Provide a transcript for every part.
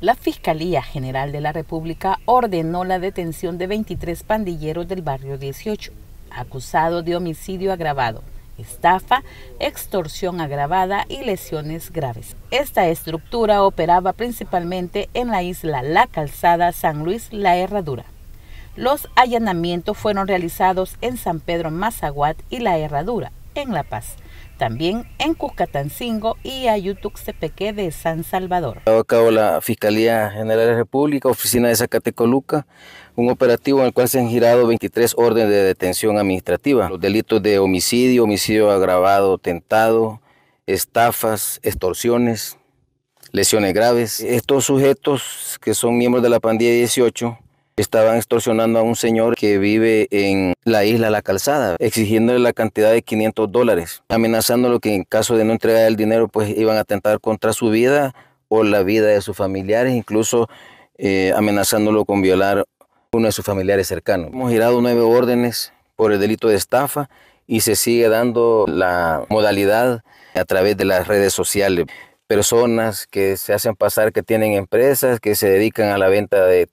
La Fiscalía General de la República ordenó la detención de 23 pandilleros del barrio 18, acusados de homicidio agravado, estafa, extorsión agravada y lesiones graves. Esta estructura operaba principalmente en la isla La Calzada, San Luis, La Herradura. Los allanamientos fueron realizados en San Pedro Mazaguat y La Herradura, en La Paz también en Cuscatancingo y Ayutuxtepeque de San Salvador. A cabo la Fiscalía General de la República, Oficina de Zacatecoluca, un operativo en el cual se han girado 23 órdenes de detención administrativa. Los delitos de homicidio, homicidio agravado, tentado, estafas, extorsiones, lesiones graves. Estos sujetos que son miembros de la pandilla 18 estaban extorsionando a un señor que vive en la isla La Calzada, exigiéndole la cantidad de 500 dólares, amenazándolo que en caso de no entregar el dinero, pues iban a atentar contra su vida o la vida de sus familiares, incluso eh, amenazándolo con violar uno de sus familiares cercanos. Hemos girado nueve órdenes por el delito de estafa y se sigue dando la modalidad a través de las redes sociales. Personas que se hacen pasar que tienen empresas, que se dedican a la venta de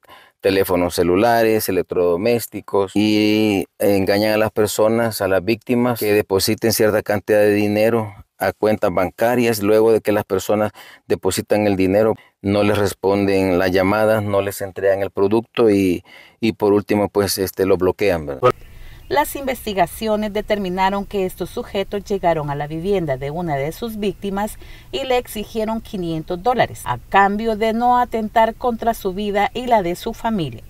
teléfonos celulares, electrodomésticos y engañan a las personas, a las víctimas, que depositen cierta cantidad de dinero a cuentas bancarias. Luego de que las personas depositan el dinero, no les responden las llamadas, no les entregan el producto y, y por último, pues este, lo bloquean. Las investigaciones determinaron que estos sujetos llegaron a la vivienda de una de sus víctimas y le exigieron 500 dólares a cambio de no atentar contra su vida y la de su familia.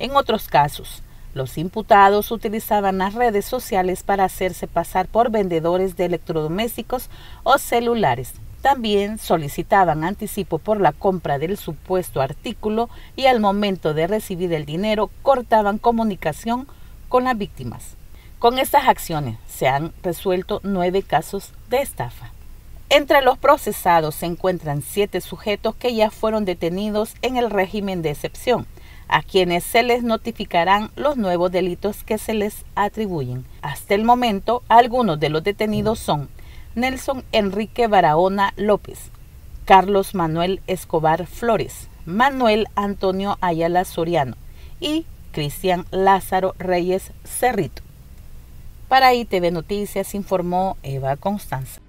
En otros casos, los imputados utilizaban las redes sociales para hacerse pasar por vendedores de electrodomésticos o celulares. También solicitaban anticipo por la compra del supuesto artículo y al momento de recibir el dinero cortaban comunicación con las víctimas. Con estas acciones se han resuelto nueve casos de estafa. Entre los procesados se encuentran siete sujetos que ya fueron detenidos en el régimen de excepción, a quienes se les notificarán los nuevos delitos que se les atribuyen. Hasta el momento, algunos de los detenidos son Nelson Enrique Barahona López, Carlos Manuel Escobar Flores, Manuel Antonio Ayala Soriano y Cristian Lázaro Reyes Cerrito. Para ITV Noticias informó Eva Constanza.